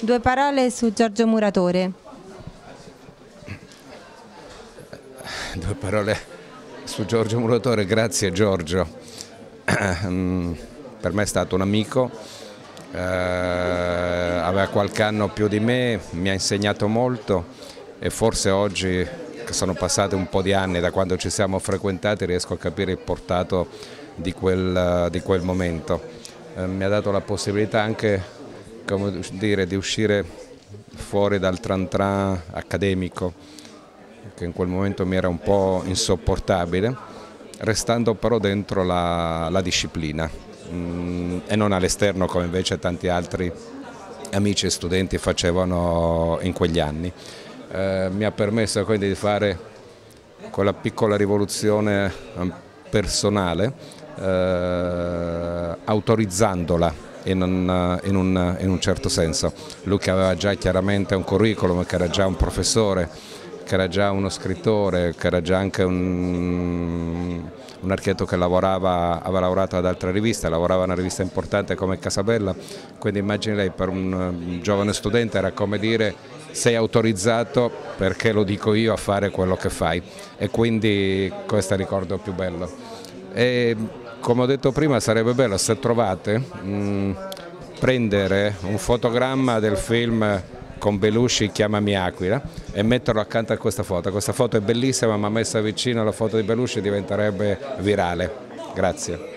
Due parole su Giorgio Muratore. Due parole su Giorgio Muratore, grazie Giorgio. Mm, per me è stato un amico, eh, aveva qualche anno più di me, mi ha insegnato molto e forse oggi che sono passati un po' di anni da quando ci siamo frequentati riesco a capire il portato di quel, di quel momento. Eh, mi ha dato la possibilità anche dire, di uscire fuori dal tran tran accademico che in quel momento mi era un po' insopportabile, restando però dentro la, la disciplina mm, e non all'esterno come invece tanti altri amici e studenti facevano in quegli anni. Eh, mi ha permesso quindi di fare quella piccola rivoluzione ehm, personale eh, autorizzandola in un, in, un, in un, certo senso. Lui che aveva già chiaramente un curriculum, che era già un professore, che era già uno scrittore, che era già anche un, un architetto che lavorava, aveva lavorato ad altre riviste, lavorava in una rivista importante come Casabella, quindi immagini lei per un giovane studente era come dire sei autorizzato perché lo dico io a fare quello che fai e quindi questo è il ricordo più bello. E, come ho detto prima sarebbe bello se trovate mh, mm, prendere un fotogramma del film con Belushi Chiamami Aquila e metterlo accanto a questa foto. Questa foto è bellissima ma messa vicino alla foto di Belushi diventerebbe virale. Grazie.